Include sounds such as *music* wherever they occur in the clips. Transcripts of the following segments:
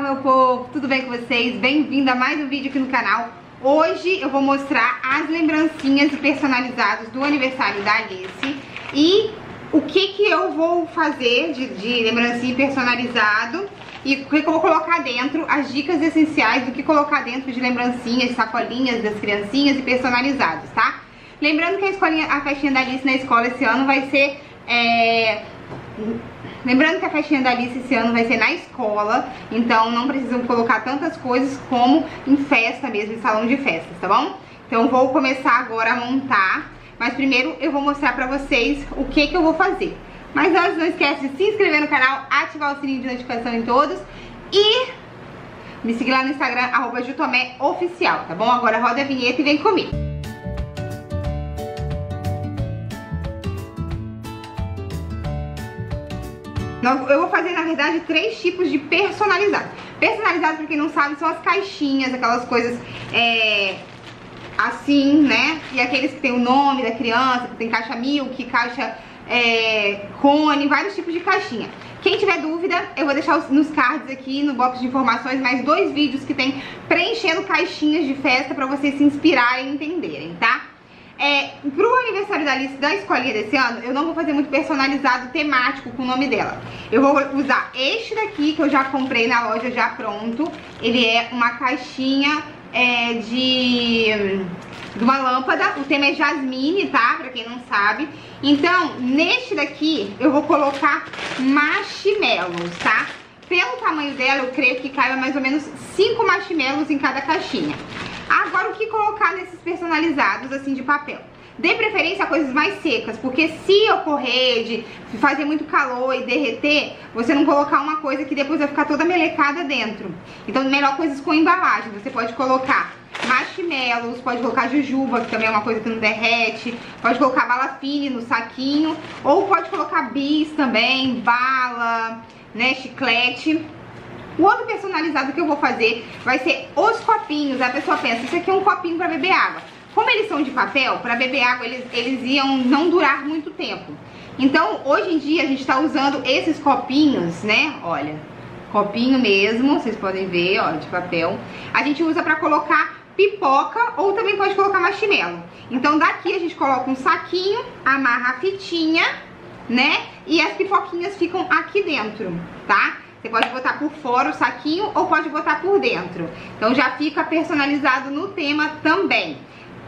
Olá meu povo, tudo bem com vocês? Bem-vindo a mais um vídeo aqui no canal Hoje eu vou mostrar as lembrancinhas personalizadas do aniversário da Alice E o que que eu vou fazer de, de lembrancinha personalizado E o que, que eu vou colocar dentro, as dicas essenciais do que colocar dentro de lembrancinhas, sacolinhas das criancinhas e personalizados, tá? Lembrando que a, escolinha, a festinha da Alice na escola esse ano vai ser... É Lembrando que a festinha da Alice esse ano vai ser na escola, então não precisam colocar tantas coisas como em festa mesmo, em salão de festas, tá bom? Então vou começar agora a montar, mas primeiro eu vou mostrar pra vocês o que que eu vou fazer. Mas antes, não esquece de se inscrever no canal, ativar o sininho de notificação em todos e me seguir lá no Instagram, arroba Oficial, tá bom? Agora roda a vinheta e vem comigo. Eu vou fazer, na verdade, três tipos de personalizado. Personalizado, pra quem não sabe, são as caixinhas, aquelas coisas é, assim, né? E aqueles que tem o nome da criança, que tem caixa milk, caixa é, cone, vários tipos de caixinha. Quem tiver dúvida, eu vou deixar nos cards aqui, no box de informações, mais dois vídeos que tem preenchendo caixinhas de festa pra vocês se inspirarem e entenderem, tá? Da Alice da escolinha desse ano, eu não vou fazer muito personalizado temático com o nome dela. Eu vou usar este daqui que eu já comprei na loja já pronto. Ele é uma caixinha é, de, de uma lâmpada. O tema é jasmine, tá? Pra quem não sabe. Então, neste daqui, eu vou colocar marshmallows, tá? Pelo tamanho dela, eu creio que caiba mais ou menos 5 marshmallows em cada caixinha. Agora, o que colocar nesses personalizados, assim, de papel? Dê preferência a coisas mais secas, porque se ocorrer de fazer muito calor e derreter, você não colocar uma coisa que depois vai ficar toda melecada dentro. Então, melhor coisas com embalagem. Você pode colocar marshmallows, pode colocar jujuba, que também é uma coisa que não derrete, pode colocar bala fine no saquinho, ou pode colocar bis também, bala, né, chiclete. O outro personalizado que eu vou fazer vai ser os copinhos. A pessoa pensa, isso aqui é um copinho para beber água. Como eles são de papel, para beber água eles, eles iam não durar muito tempo. Então, hoje em dia, a gente está usando esses copinhos, né? Olha, copinho mesmo, vocês podem ver, ó, de papel. A gente usa para colocar pipoca ou também pode colocar marshmallow. Então, daqui a gente coloca um saquinho, amarra a fitinha, né? E as pipoquinhas ficam aqui dentro, tá? Você pode botar por fora o saquinho ou pode botar por dentro. Então já fica personalizado no tema também.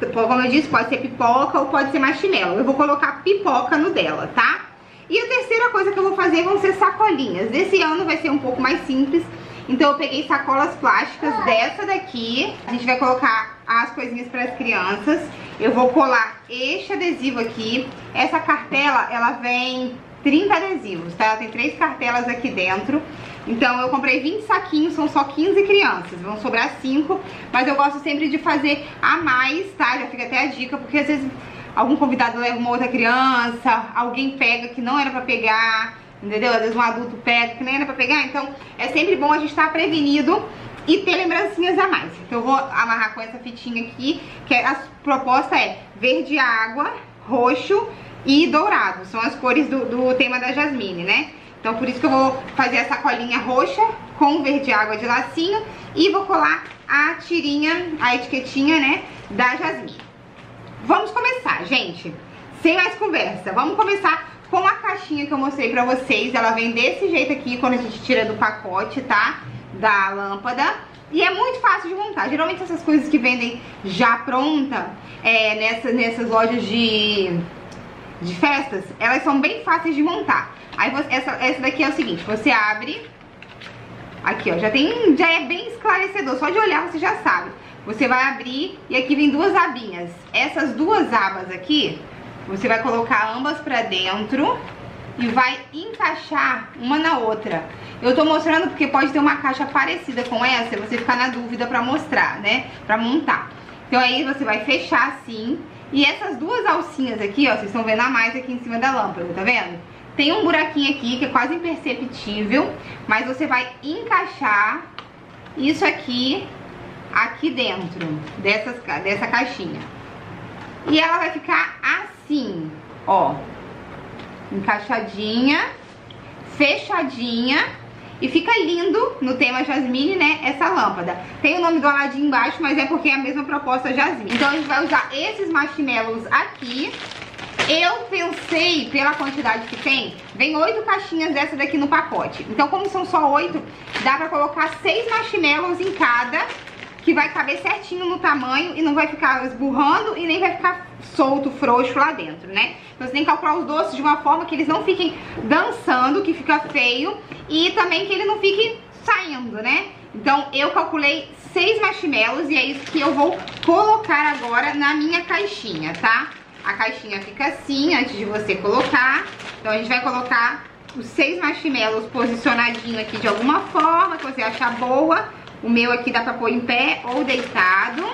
Como eu disse, pode ser pipoca ou pode ser marshmallow. Eu vou colocar pipoca no dela, tá? E a terceira coisa que eu vou fazer vão ser sacolinhas. Desse ano vai ser um pouco mais simples. Então eu peguei sacolas plásticas dessa daqui. A gente vai colocar as coisinhas para as crianças. Eu vou colar este adesivo aqui. Essa cartela, ela vem 30 adesivos, tá? Ela tem três cartelas aqui dentro. Então eu comprei 20 saquinhos, são só 15 crianças, vão sobrar 5. Mas eu gosto sempre de fazer a mais, tá? Já fica até a dica, porque às vezes algum convidado leva uma outra criança, alguém pega que não era pra pegar, entendeu? Às vezes um adulto pega que nem era pra pegar, então é sempre bom a gente estar tá prevenido e ter lembrancinhas a mais. Então eu vou amarrar com essa fitinha aqui, que a proposta é verde água, roxo e dourado. São as cores do, do tema da Jasmine, né? Então por isso que eu vou fazer essa colinha roxa com verde água de lacinho e vou colar a tirinha, a etiquetinha, né, da Jasmine. Vamos começar, gente. Sem mais conversa. Vamos começar com a caixinha que eu mostrei pra vocês. Ela vem desse jeito aqui quando a gente tira do pacote, tá? Da lâmpada. E é muito fácil de montar. Geralmente essas coisas que vendem já pronta é, nessa, nessas lojas de de festas, elas são bem fáceis de montar. Aí você, essa, essa daqui é o seguinte, você abre, aqui ó, já tem, já é bem esclarecedor, só de olhar você já sabe. Você vai abrir e aqui vem duas abinhas. Essas duas abas aqui, você vai colocar ambas pra dentro e vai encaixar uma na outra. Eu tô mostrando porque pode ter uma caixa parecida com essa você ficar na dúvida pra mostrar, né? Pra montar. Então aí você vai fechar assim e essas duas alcinhas aqui, ó, vocês estão vendo a mais aqui em cima da lâmpada, tá vendo? Tem um buraquinho aqui que é quase imperceptível, mas você vai encaixar isso aqui, aqui dentro dessas, dessa caixinha. E ela vai ficar assim, ó, encaixadinha, fechadinha. E fica lindo no tema Jasmine, né, essa lâmpada. Tem o nome do Aladim embaixo, mas é porque é a mesma proposta Jasmine. Então a gente vai usar esses marshmallows aqui. Eu pensei, pela quantidade que tem, vem oito caixinhas dessa daqui no pacote. Então como são só oito, dá pra colocar seis marshmallows em cada que vai caber certinho no tamanho e não vai ficar esburrando e nem vai ficar solto, frouxo lá dentro, né? Então você tem que calcular os doces de uma forma que eles não fiquem dançando, que fica feio, e também que ele não fique saindo, né? Então eu calculei seis marshmallows e é isso que eu vou colocar agora na minha caixinha, tá? A caixinha fica assim antes de você colocar. Então a gente vai colocar os seis marshmallows posicionadinho aqui de alguma forma que você achar boa. O meu aqui dá pra pôr em pé ou deitado,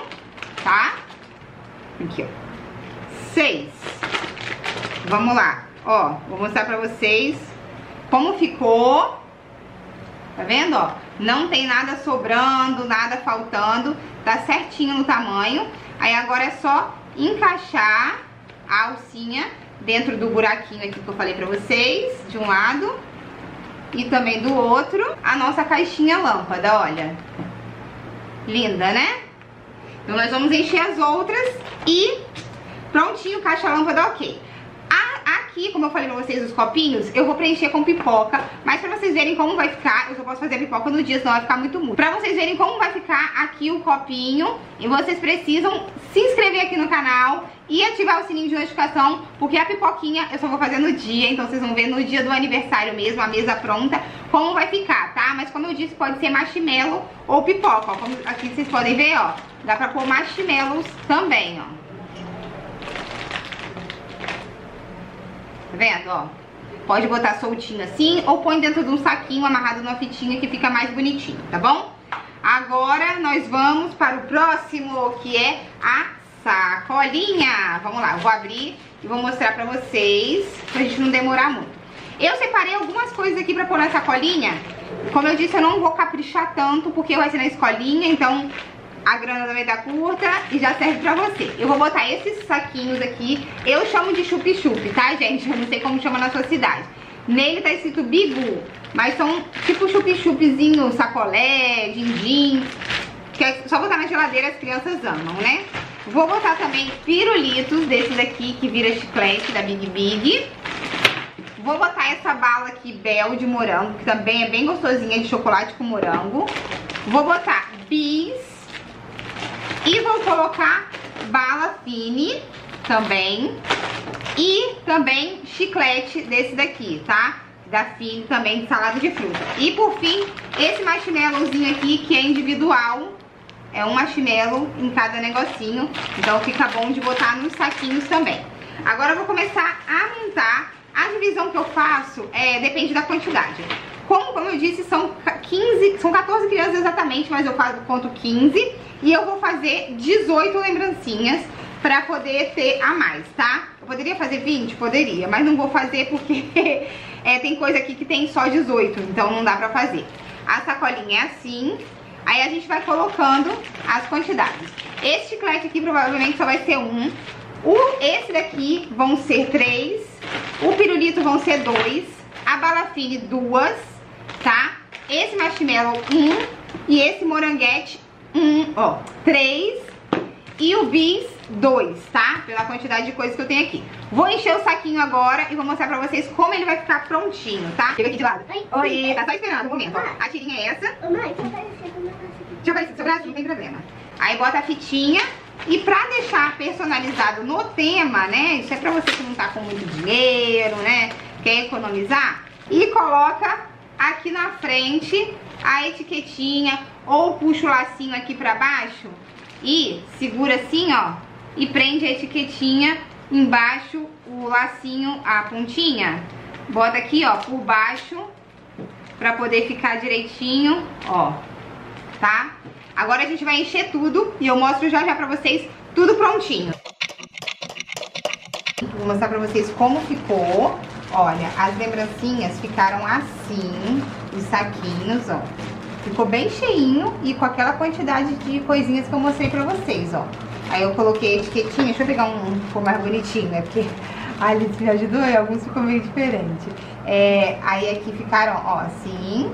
tá? Aqui, ó. Seis. Vamos lá. Ó, vou mostrar pra vocês como ficou. Tá vendo, ó? Não tem nada sobrando, nada faltando. Tá certinho no tamanho. Aí agora é só encaixar a alcinha dentro do buraquinho aqui que eu falei pra vocês. De um lado e também do outro a nossa caixinha lâmpada, olha. Linda, né? Então nós vamos encher as outras e prontinho, caixa lâmpada ok. aqui, como eu falei pra vocês, os copinhos, eu vou preencher com pipoca, mas pra vocês verem como vai ficar, eu só posso fazer a pipoca no dia, senão vai ficar muito muito. Pra vocês verem como vai ficar aqui o copinho, e vocês precisam se inscrever aqui no canal e ativar o sininho de notificação, porque a pipoquinha eu só vou fazer no dia, então vocês vão ver no dia do aniversário mesmo, a mesa pronta, como vai ficar, tá? Mas como eu disse, pode ser marshmallow ou pipoca, ó, como aqui vocês podem ver, ó, dá pra pôr marshmallows também, ó. Vendo, ó? Pode botar soltinho assim ou põe dentro de um saquinho amarrado numa fitinha que fica mais bonitinho, tá bom? Agora nós vamos para o próximo, que é a sacolinha. Vamos lá, eu vou abrir e vou mostrar pra vocês, pra gente não demorar muito. Eu separei algumas coisas aqui pra pôr na sacolinha. Como eu disse, eu não vou caprichar tanto, porque vai ser na escolinha, então a grana também tá curta e já serve pra você. Eu vou botar esses saquinhos aqui, eu chamo de chup-chup, tá, gente? Eu não sei como chama na sua cidade. Nele tá escrito bigu, mas são tipo chup-chupzinho, sacolé, din-din, que é só botar na geladeira, as crianças amam, né? Vou botar também pirulitos desse daqui que vira chiclete da Big Big. Vou botar essa bala aqui Bel de morango, que também é bem gostosinha de chocolate com morango. Vou botar bis. Colocar bala fine também. E também chiclete desse daqui, tá? Da Fine também de salada de fruta. E por fim, esse marshmallowzinho aqui que é individual é um marshmallow em cada negocinho, então fica bom de botar nos saquinhos também. Agora eu vou começar a montar. A divisão que eu faço é, depende da quantidade. Como, como eu disse, são 15, são 14 crianças exatamente, mas eu faço conto 15. E eu vou fazer 18 lembrancinhas pra poder ter a mais, tá? Eu poderia fazer 20? Poderia, mas não vou fazer porque *laughs* é, tem coisa aqui que tem só 18, então não dá pra fazer. A sacolinha é assim, Aí a gente vai colocando as quantidades. Esse chiclete aqui provavelmente só vai ser um. O, esse daqui vão ser três. O pirulito vão ser dois. A balafine, duas, tá? Esse marshmallow, um. E esse moranguete, um, ó, três. E o bis, dois, tá? Pela quantidade de coisas que eu tenho aqui. Vou encher o saquinho agora e vou mostrar pra vocês como ele vai ficar prontinho, tá? Chega aqui de lado. Oi, tá só esperando um momento, ó. A tirinha é essa. Mãe, Deixa eu aparecer seu braço, não tem problema. Aí bota a fitinha e pra deixar personalizado no tema, né? Isso é pra você que não tá com muito dinheiro, né? Quer economizar? E coloca aqui na frente a etiquetinha ou puxa o lacinho aqui pra baixo e segura assim, ó, e prende a etiquetinha embaixo, o lacinho, a pontinha. Bota aqui, ó, por baixo, pra poder ficar direitinho, ó, tá? Agora a gente vai encher tudo e eu mostro já já pra vocês tudo prontinho. Vou mostrar pra vocês como ficou. Olha, as lembrancinhas ficaram assim, os saquinhos, ó. Ficou bem cheinho e com aquela quantidade de coisinhas que eu mostrei pra vocês, ó. Aí eu coloquei a etiquetinha, deixa eu pegar um que ficou mais bonitinho, né? Porque *laughs* a Alice me ajudou e alguns ficou meio diferente. É, aí aqui ficaram, ó, assim.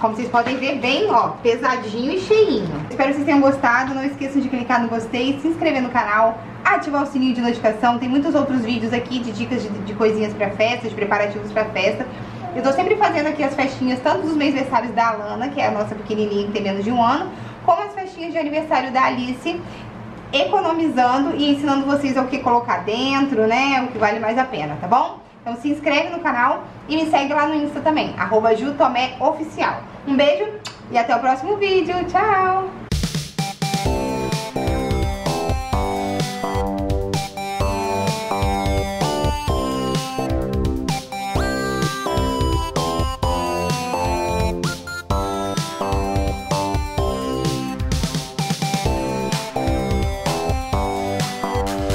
Como vocês podem ver, bem, ó, pesadinho e cheinho. Espero que vocês tenham gostado. Não esqueçam de clicar no gostei, se inscrever no canal, ativar o sininho de notificação. Tem muitos outros vídeos aqui de dicas de, de coisinhas pra festa, de preparativos pra festa. Eu tô sempre fazendo aqui as festinhas, tanto dos meus aniversários da Alana, que é a nossa pequenininha que tem menos de um ano, como as festinhas de aniversário da Alice, economizando e ensinando vocês o que colocar dentro, né, o que vale mais a pena, tá bom? Então se inscreve no canal e me segue lá no Insta também, arroba Jutoméoficial. Um beijo e até o próximo vídeo. Tchau!